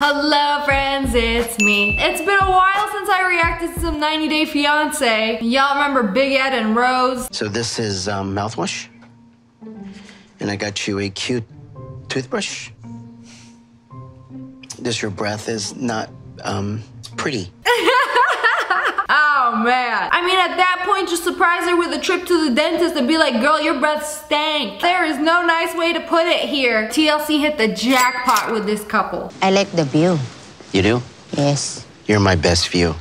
Hello friends, it's me. It's been a while since I reacted to some 90 Day Fiance. Y'all remember Big Ed and Rose? So this is um, mouthwash, and I got you a cute toothbrush. This your breath is not um, pretty. Oh man. I mean at that point just surprise her with a trip to the dentist and be like, girl, your breath stank. There is no nice way to put it here. TLC hit the jackpot with this couple. I like the view. You do? Yes. You're my best view.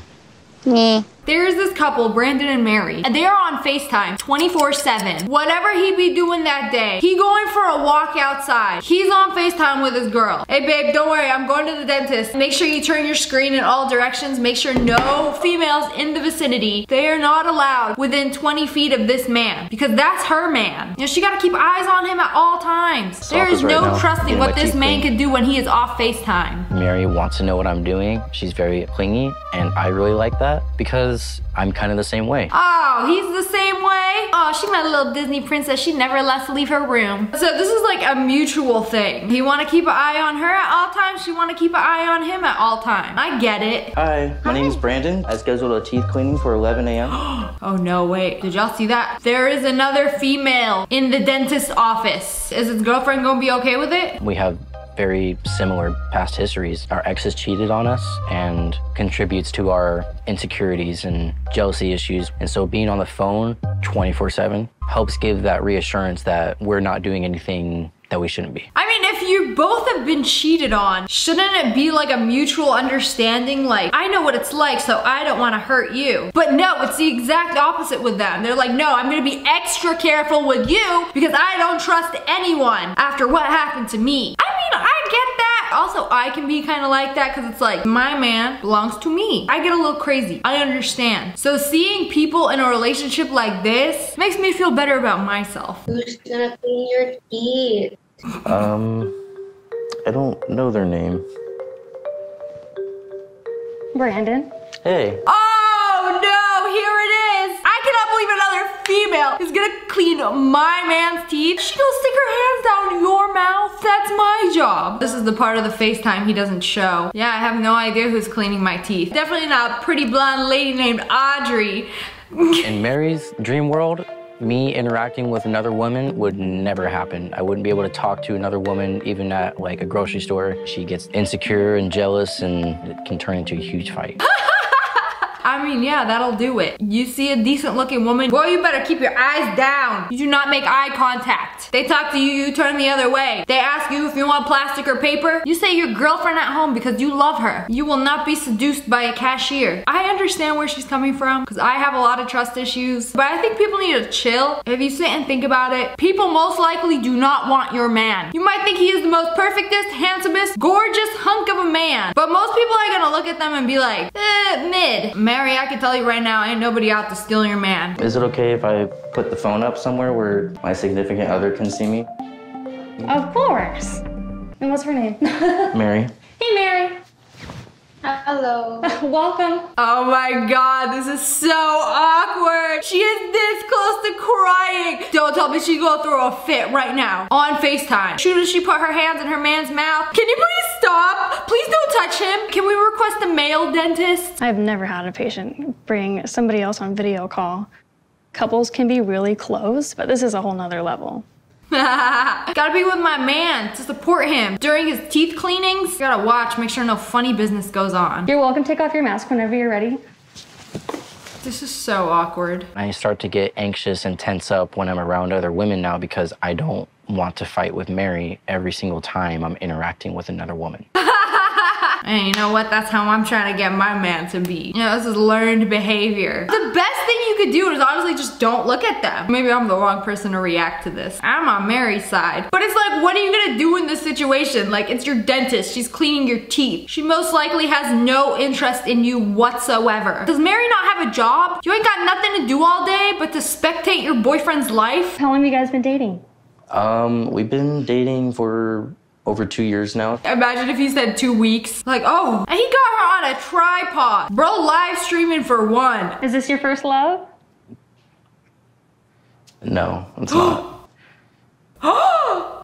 Yeah. There's this couple, Brandon and Mary, and they are on FaceTime 24-7. Whatever he be doing that day, he going for a walk outside. He's on FaceTime with his girl. Hey babe, don't worry, I'm going to the dentist. Make sure you turn your screen in all directions. Make sure no females in the vicinity. They are not allowed within 20 feet of this man because that's her man. You know, she gotta keep eyes on him at all times. There is right no now, trusting what my this man can do when he is off FaceTime. Mary wants to know what I'm doing. She's very clingy, and I really like that because I'm kind of the same way. Oh, he's the same way? Oh, she my little Disney princess. She never lets to leave her room. So this is like a mutual thing. You want to keep an eye on her at all times. She want to keep an eye on him at all times. I get it. Hi, my name's Brandon. I scheduled a teeth cleaning for 11 a.m. Oh no, wait. Did y'all see that? There is another female in the dentist's office. Is his girlfriend gonna be okay with it? we have very similar past histories. Our exes cheated on us and contributes to our insecurities and jealousy issues. And so being on the phone 24 7 helps give that reassurance that we're not doing anything that we shouldn't be. I mean, if you both have been cheated on, shouldn't it be like a mutual understanding? Like, I know what it's like, so I don't want to hurt you. But no, it's the exact opposite with them. They're like, no, I'm gonna be extra careful with you because I don't trust anyone after what happened to me. I. Also, I can be kind of like that because it's like, my man belongs to me. I get a little crazy. I understand. So seeing people in a relationship like this makes me feel better about myself. Who's gonna clean your teeth? Um, I don't know their name. Brandon. Hey, Oh no, here it is. I cannot believe another female is gonna clean my man's teeth. She gonna stick her hands down your mouth. That's my job. This is the part of the FaceTime he doesn't show. Yeah, I have no idea who's cleaning my teeth. Definitely not a pretty blonde lady named Audrey. in Mary's dream world, me interacting with another woman would never happen. I wouldn't be able to talk to another woman even at like a grocery store. She gets insecure and jealous and it can turn into a huge fight. I mean, yeah, that'll do it. You see a decent looking woman, boy, you better keep your eyes down. You do not make eye contact. They talk to you, you turn the other way. They ask you if you want plastic or paper. You say your girlfriend at home because you love her. You will not be seduced by a cashier. I understand where she's coming from because I have a lot of trust issues, but I think people need to chill. If you sit and think about it, people most likely do not want your man. You might think he is the most perfectest, handsomest, gorgeous hunk of a man, but most people are gonna look at them and be like, eh, mid. Mary, I can tell you right now, ain't nobody out to steal your man. Is it okay if I put the phone up somewhere where my significant other can see me? Of course. And what's her name? Mary? hey, Mary. Uh, hello. Welcome. Oh my god, this is so awkward. She is this close to crying. Don't tell me she's gonna throw a fit right now on FaceTime. Soon as she put her hands in her man's mouth. Can you please stop? Please don't touch him. Can we request a male dentist? I've never had a patient bring somebody else on video call. Couples can be really close, but this is a whole nother level. Gotta be with my man to support him during his teeth cleanings. Gotta watch, make sure no funny business goes on. You're welcome. To take off your mask whenever you're ready. This is so awkward. I start to get anxious and tense up when I'm around other women now because I don't want to fight with Mary every single time I'm interacting with another woman. And you know what? That's how I'm trying to get my man to be. You know, this is learned behavior. The best thing you could do is honestly just don't look at them. Maybe I'm the wrong person to react to this. I'm on Mary's side. But it's like, what are you gonna do in this situation? Like, it's your dentist. She's cleaning your teeth. She most likely has no interest in you whatsoever. Does Mary not have a job? You ain't got nothing to do all day but to spectate your boyfriend's life? How long have you guys been dating? Um, we've been dating for over two years now. Imagine if he said two weeks. Like, oh, and he got her on a tripod. Bro, live streaming for one. Is this your first love? No, it's not.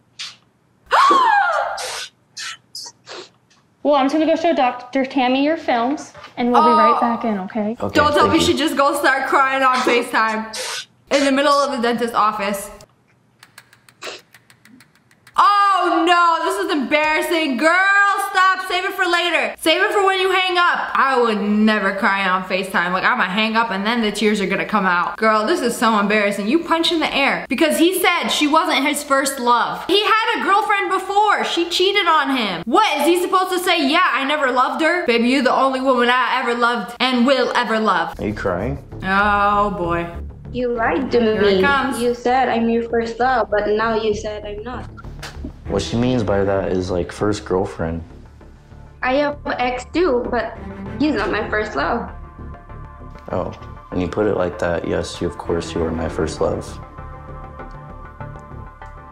Well, I'm just gonna go show Dr. Tammy your films, and we'll be oh. right back in, okay? Okay, Don't tell thank me you. she just go start crying on FaceTime in the middle of the dentist office. Oh no, this is embarrassing. Girl, stop. Save it for later. Save it for when you hang up. I would never cry on FaceTime. Like, I'm gonna hang up and then the tears are gonna come out. Girl, this is so embarrassing. You punch in the air because he said she wasn't his first love. He had a girlfriend before. She cheated on him. What, is he supposed to say, yeah, I never loved her? Baby, you're the only woman I ever loved and will ever love. Are you crying? Oh boy. You lied to Here it me. comes. You said I'm your first love, but now you said I'm not. What she means by that is like first girlfriend. I have an ex too, but he's not my first love. Oh, when you put it like that, yes, you of course you are my first love.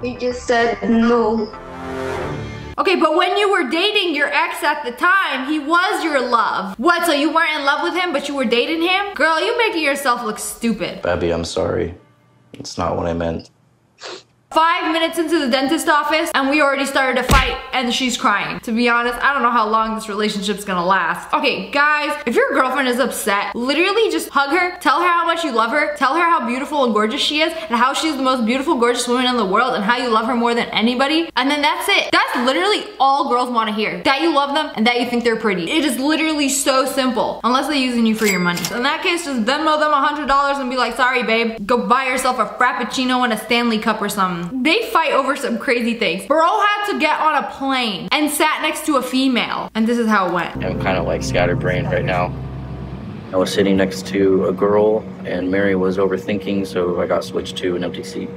You just said no. Okay, but when you were dating your ex at the time, he was your love. What, so you weren't in love with him, but you were dating him? Girl, you making yourself look stupid. Babby, I'm sorry. It's not what I meant. Five minutes into the dentist office, and we already started a fight, and she's crying. To be honest, I don't know how long this relationship's gonna last. Okay, guys, if your girlfriend is upset, literally just hug her, tell her how much you love her, tell her how beautiful and gorgeous she is, and how she's the most beautiful, gorgeous woman in the world, and how you love her more than anybody, and then that's it. That's literally all girls wanna hear. That you love them, and that you think they're pretty. It is literally so simple, unless they're using you for your money. So in that case, just Venmo them $100 and be like, sorry babe, go buy yourself a Frappuccino and a Stanley Cup or something. They fight over some crazy things. Bro had to get on a plane and sat next to a female, and this is how it went. I'm kind of like scatterbrained right now. I was sitting next to a girl, and Mary was overthinking, so I got switched to an empty seat.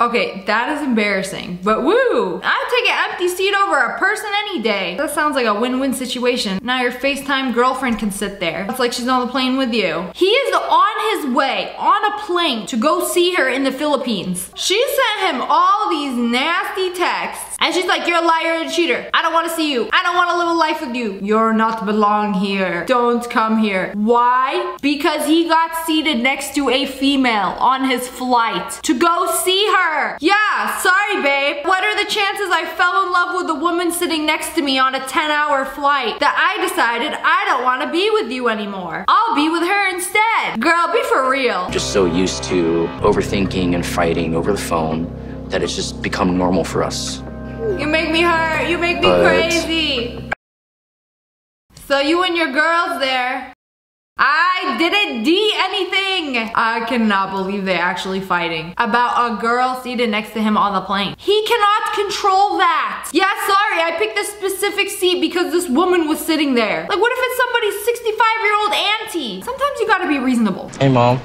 Okay, that is embarrassing, but woo! I'd take an empty seat over a person any day. That sounds like a win-win situation. Now your FaceTime girlfriend can sit there. It's like she's on the plane with you. He is on his way, on a plane, to go see her in the Philippines. She sent him all these nasty texts, and she's like, you're a liar and a cheater. I don't want to see you. I don't want to live a life with you. You're not belong here. Don't come here. Why? Because he got seated next to a female on his flight to go see her. Yeah, sorry, babe. What are the chances I fell in love with a woman sitting next to me on a 10 hour flight that I decided I don't want to be with you anymore? I'll be with her instead. Girl, be for real. Just so used to overthinking and fighting over the phone that it's just become normal for us. You make me hurt. You make me But- crazy. So you and your girls there. I didn't D anything. I cannot believe they're actually fighting about a girl seated next to him on the plane. He cannot control that. Yeah, sorry, I picked this specific seat because this woman was sitting there. Like, what if it's somebody's 65 year old auntie? Sometimes you gotta be reasonable. Hey, mom.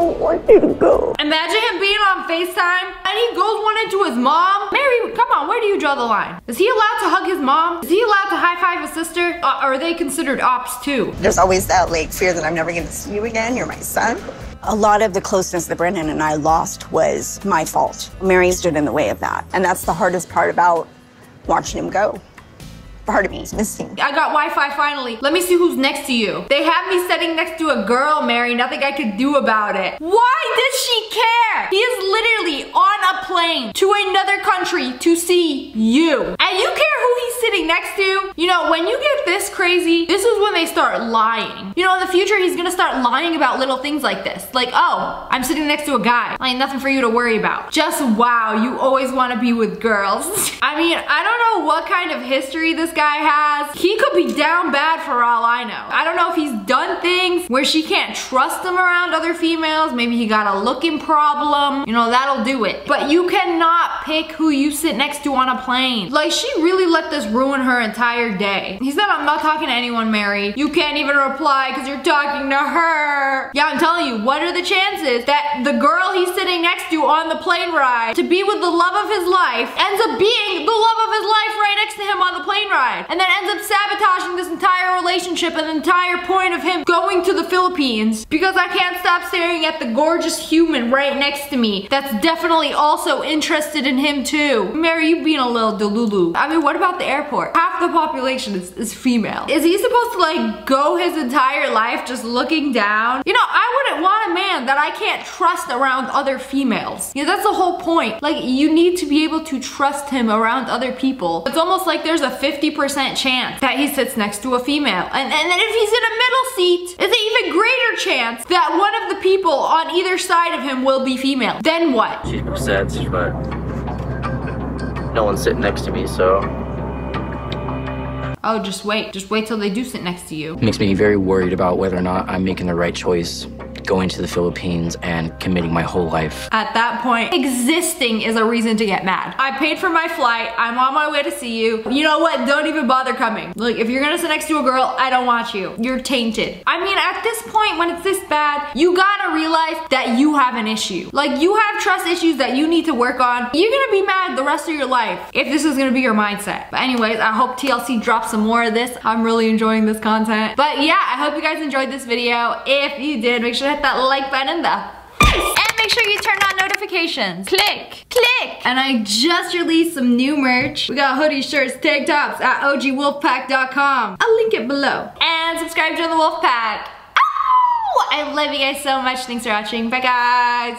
Imagine him being on FaceTime and he goes one into his mom. Mary, come on, where do you draw the line? Is he allowed to hug his mom? Is he allowed to high five his sister? Uh, are they considered ops too? There's always that like fear that I'm never going to see you again. You're my son. A lot of the closeness that Brandon and I lost was my fault. Mary stood in the way of that. And that's the hardest part about watching him go. Part of me is missing. I got Wi-Fi finally. Let me see who's next to you. They have me sitting next to a girl, Mary. Nothing I could do about it. Why does she care? He is literally on a plane to another country to see you. And you care sitting next to? You know, when you get this crazy, this is when they start lying. You know, in the future, he's gonna start lying about little things like this. Like, oh, I'm sitting next to a guy. Like, nothing for you to worry about. Just wow, you always wanna be with girls. I mean, I don't know what kind of history this guy has. He could be down bad for all I know. I don't know if he's done things where she can't trust him around other females. Maybe he got a looking problem. You know, that'll do it. But you cannot pick who you sit next to on a plane. Like, she really let this ruin her entire day. He said, I'm not talking to anyone, Mary. You can't even reply because you're talking to her. Yeah, I'm telling you, what are the chances that the girl he's sitting next to on the plane ride to be with the love of his life ends up being the love of his life right next to him on the plane ride and then ends up sabotaging this entire relationship and the entire point of him going to the Philippines because I can't stop staring at the gorgeous human right next to me that's definitely also interested in him too. Mary, you being a little delulu. I mean, what about the airport. Half the population is, is female. Is he supposed to like go his entire life just looking down? You know, I wouldn't want a man that I can't trust around other females. Know, that's the whole point. Like, you need to be able to trust him around other people. It's almost like there's a 50% chance that he sits next to a female. And, and then if he's in a middle seat, it's an even greater chance that one of the people on either side of him will be female. Then what? She's upset, but no one's sitting next to me, so Oh, just wait. Just wait till they do sit next to you. it makes me very worried about whether or not I'm making the right choice going to the Philippines and committing my whole life. At that point, existing is a reason to get mad. I paid for my flight. I'm on my way to see you. You know what? Don't even bother coming. Like, if you're gonna sit next to a girl, I don't want you. You're tainted. I mean, at this point, when it's this bad, you gotta realize that you have an issue. Like, you have trust issues that you need to work on. You're gonna be mad the rest of your life if this is gonna be your mindset. But anyways, I hope TLC drops some more of this. I'm really enjoying this content. But yeah, I hope you guys enjoyed this video. If you did, make sure to hit that like button the and make sure you turn on notifications. Click, click. And I just released some new merch. We got hoodies, shirts, tank tops at ogwolfpack.com. I'll link it below. And subscribe to the Wolfpack. Ow! Oh, I love you guys so much. Thanks for watching. Bye guys.